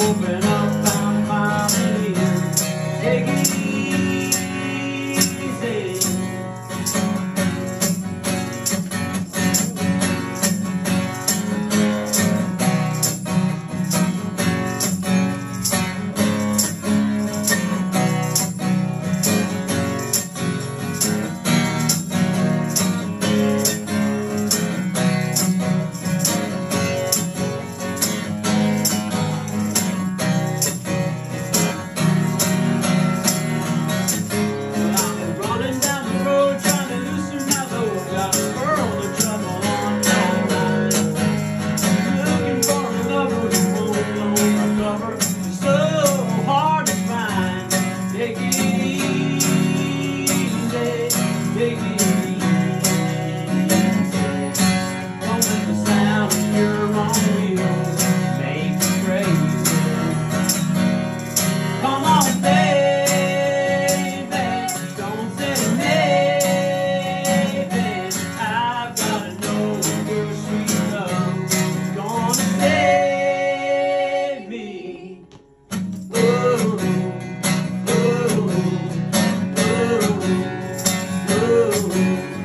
open up. love.